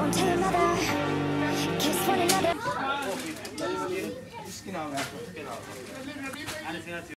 don't tell another. Kiss one another.